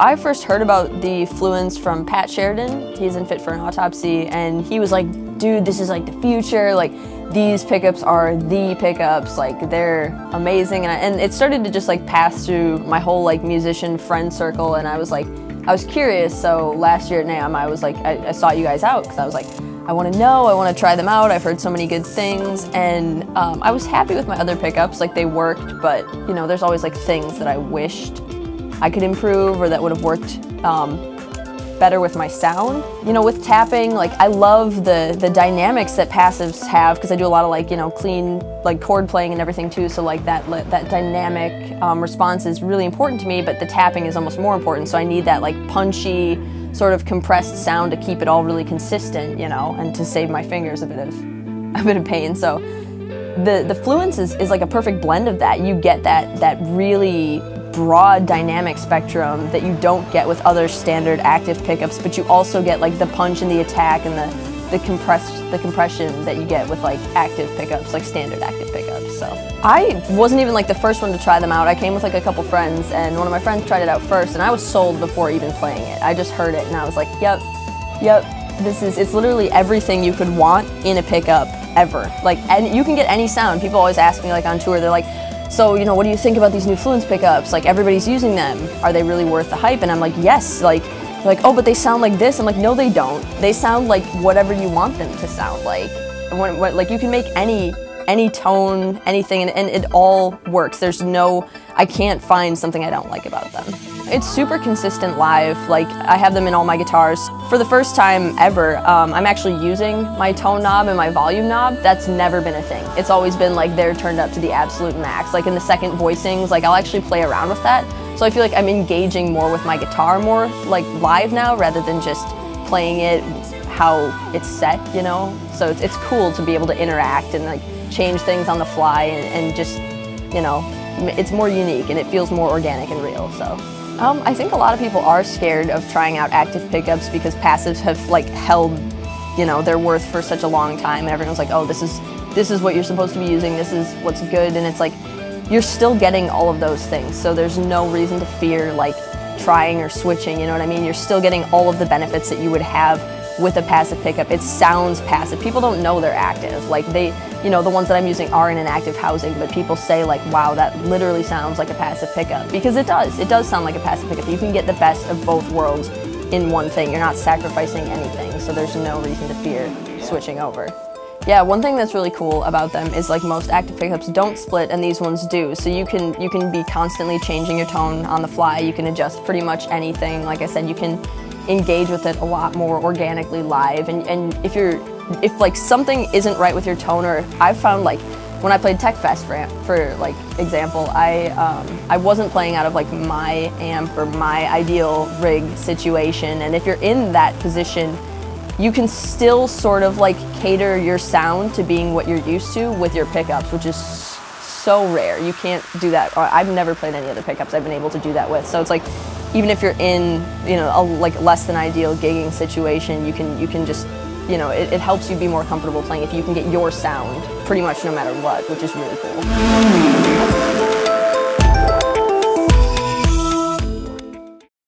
I first heard about the Fluence from Pat Sheridan. He's in Fit for an Autopsy, and he was like, dude, this is like the future. Like, these pickups are the pickups. Like, they're amazing. And, I, and it started to just like pass through my whole like musician friend circle, and I was like, I was curious. So last year at NAMM, I was like, I, I sought you guys out because I was like, I want to know, I want to try them out. I've heard so many good things, and um, I was happy with my other pickups. Like they worked, but you know, there's always like things that I wished I could improve or that would have worked um, better with my sound. You know, with tapping, like I love the the dynamics that passives have because I do a lot of like you know clean like chord playing and everything too. So like that that dynamic um, response is really important to me, but the tapping is almost more important. So I need that like punchy sort of compressed sound to keep it all really consistent, you know, and to save my fingers a bit of a bit of pain. So the the Fluence is, is like a perfect blend of that. You get that that really broad dynamic spectrum that you don't get with other standard active pickups, but you also get like the punch and the attack and the the compressed the compression that you get with like active pickups, like standard active pickups. So I wasn't even like the first one to try them out. I came with like a couple friends and one of my friends tried it out first and I was sold before even playing it. I just heard it and I was like, yep, yep, this is it's literally everything you could want in a pickup ever. Like and you can get any sound. People always ask me like on tour, they're like, so, you know, what do you think about these new Fluence pickups? Like, everybody's using them. Are they really worth the hype? And I'm like, yes. Like, like, oh, but they sound like this. I'm like, no, they don't. They sound like whatever you want them to sound like. When, when, like, you can make any any tone, anything, and, and it all works. There's no, I can't find something I don't like about them. It's super consistent live, like I have them in all my guitars. For the first time ever, um, I'm actually using my tone knob and my volume knob. That's never been a thing. It's always been like they're turned up to the absolute max. Like in the second voicings, like I'll actually play around with that. So I feel like I'm engaging more with my guitar more like live now rather than just playing it how it's set, you know? So it's, it's cool to be able to interact and like change things on the fly and, and just, you know, it's more unique and it feels more organic and real, so. Um, I think a lot of people are scared of trying out active pickups because passives have like held, you know, their worth for such a long time and everyone's like, oh, this is, this is what you're supposed to be using, this is what's good, and it's like, you're still getting all of those things, so there's no reason to fear like trying or switching, you know what I mean? You're still getting all of the benefits that you would have with a passive pickup. It sounds passive. People don't know they're active. Like they, you know, the ones that I'm using are in an active housing, but people say like, wow, that literally sounds like a passive pickup. Because it does. It does sound like a passive pickup. You can get the best of both worlds in one thing. You're not sacrificing anything, so there's no reason to fear switching over. Yeah, one thing that's really cool about them is like most active pickups don't split and these ones do. So you can you can be constantly changing your tone on the fly. You can adjust pretty much anything. Like I said, you can engage with it a lot more organically live. And, and if you're, if like something isn't right with your toner, I've found like when I played Tech Techfest for, for like example, I um, I wasn't playing out of like my amp or my ideal rig situation. And if you're in that position, you can still sort of like cater your sound to being what you're used to with your pickups, which is so rare. You can't do that. I've never played any other pickups I've been able to do that with. So it's like even if you're in, you know, a like less than ideal gigging situation, you can you can just, you know, it, it helps you be more comfortable playing if you can get your sound pretty much no matter what, which is really cool.